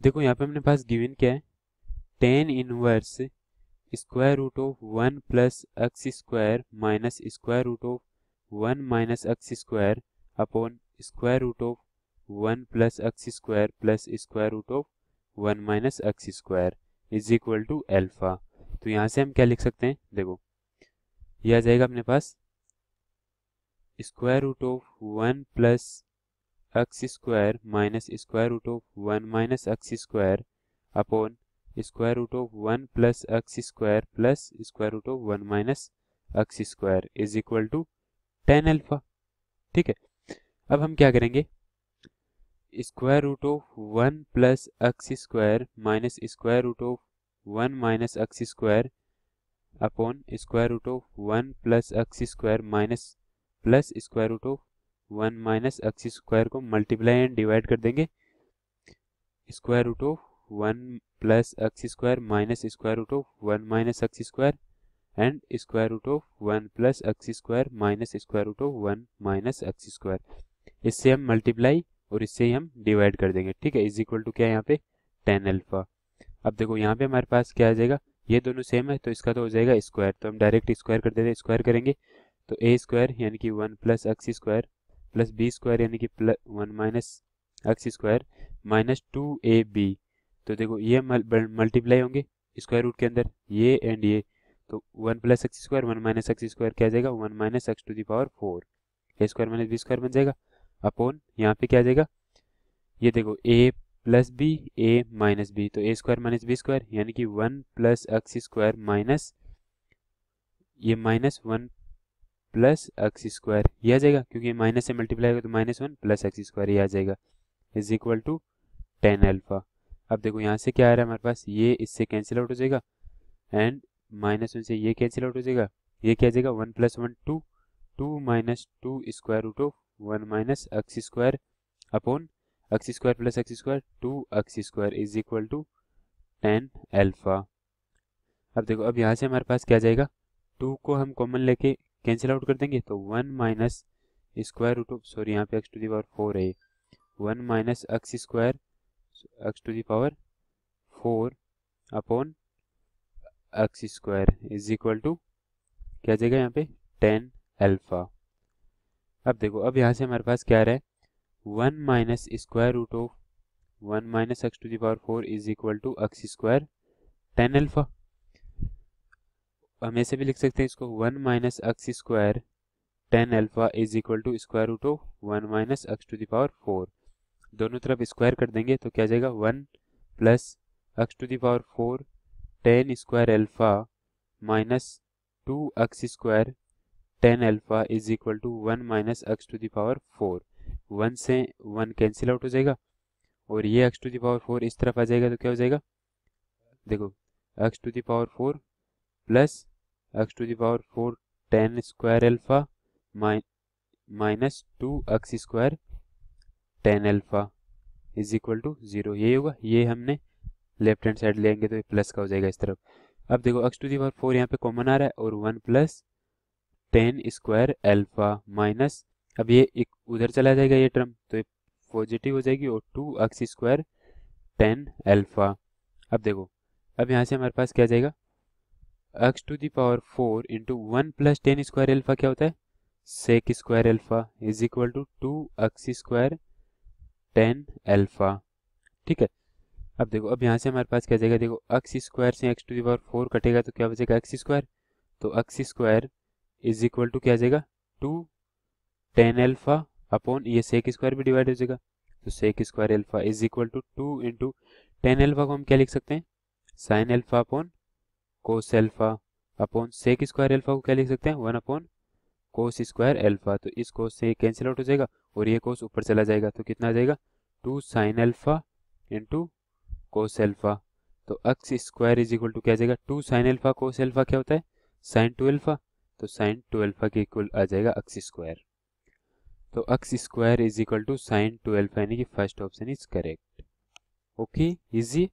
देखो, यहाँ पे अपने पास गिवन क्या है? Tan inverse square root of one plus x square minus square root of one minus x square upon square root of one plus x square plus square root of one minus x square is equal to alpha तो यहाँ से हम क्या लिख सकते हैं? देखो यह आ जाएगा अपने पास square root of one plus x square minus square root of one minus x square upon square root of one plus x square plus square root of one minus x square is equal to tan alpha ठीक है? अब हम क्या करेंगे? Square root of one plus x square minus square root of one minus x square upon square root of one plus x square minus plus square root of one minus x square को multiply and divide कर देंगे। Square root of one plus x square minus square root of one minus x square and square root of one plus x square minus square root of one minus x square. इससे हम multiply और इससे हम divide कर देंगे। ठीक है, is equal to क्या यहाँ पे? Tan alpha. अब देखो यहाँ पे हमारे पास क्या आ जाएगा? ये दोनों सेम है तो इसका तो हो जाएगा स्क्वायर। तो हम डायरेक्ट स्क्वायर कर देते हैं, स्क्वायर करेंगे। तो ए स्क्वायर यानी कि one plus x square plus B square यानी कि plus one minus x square minus two A B. तो देखो, ये मल्टीप्लाई होंगे स्क्वायर रूट के अंदर, ये एंड ये। तो one plus x square, one minus x square क्या जाएगा? One minus x to the power four. A square minus B square बन जाएगा। अपॉन यहाँ पे क्या जाएगा? ये देखो, A plus B, A minus B. तो A square minus B square यानी कि one plus x square minus, ये minus one plus x square ये आ जाएगा, क्योंकि माइनस से मल्टीप्लाई होगा तो minus one plus x square ये आ जाएगा। Is equal to tan alpha अब देखो यहाँ से क्या आ रहा है हमारे पास? ये इससे कैंसिल आउट हो जाएगा। एंड माइनस वन से ये कैंसिल आउट हो जाएगा। ये क्या आ जाएगा? One plus one two two minus two square root of one minus x square upon x square plus x square two x square is equal to tan alpha अब देखो, अब यहाँ से हमारे पास क्या जाएगा? टू को हम कॉमन लेके कैंसिल आउट कर देंगे तो one minus square root of sorry यहाँ पे x to the power four है one minus x square x to the power four upon x square is equal to क्या जाएगा यहाँ पे? टेन एल्फा अब देखो, अब यहाँ से हमारे पास क्या रहा है? One minus square root of one minus x to the power four is equal to x square tan alpha हम ऐसे भी लिख सकते हैं इसको one minus x square tan alpha is equal to square root of one minus x to the power four. दोनों तरफ़ square कर देंगे तो क्या जाएगा? One plus x to the power four tan square alpha minus two x square tan alpha is equal to one minus x to the power four. One से one cancel out हो जाएगा और ये एक्स टू दावर फोर इस तरफ़ आ जाएगा तो क्या हो जाएगा? देखो, x to the power four plus x to the power four tan square alpha minus two x square tan alpha is equal to zero. ये होगा, ये हमने लेफ़्ट हैंड साइड लेंगे तो ये प्लस का हो जाएगा इस तरफ़। अब देखो, एक्स टू दावर फोर यहाँ पे कॉमन आ रहा है और one plus tan square alpha minus, अब ये एक उधर चला जाएगा ये टर्म तो ये पॉजिटिव हो जाएगी और two x square tan alpha अब देखो, अब यहाँ से हमारे पास क्या जाएगा? X to the power four into one plus tan square alpha क्या होता है? Sec square alpha is equal to two x square tan alpha ठीक है? अब देखो, अब यहाँ से हमारे पास क्या जाएगा? देखो एक्स स्क्वायर से x to the power four कटेगा तो क्या बचेगा एक्स स्क्वायर तो x square is equal to क्या जाएगा? टू टेन एल्फा अपॉन ये सेक स्क्वायर भी डिवाइड हो जाएगा। तो sec square alpha is equal to two into tan alpha को हम क्या लिख सकते हैं? Sine alpha upon cos alpha upon sec square alpha को क्या लिख सकते हैं? One upon cos square alpha तो इस कोस से कैंसिल आउट हो जाएगा और ये कोस ऊपर चला जाएगा। तो कितना आ जाएगा? Two sine alpha into cos alpha तो x square is equal to क्या जाएगा? Two sine alpha cos alpha क्या होता है? साइन टू एल्फा तो साइन टू एल्फा के इक्वल आ जाएगा एक्स स्क्वायर तो x square is equal to sine two alpha यानी कि first option is correct okay easy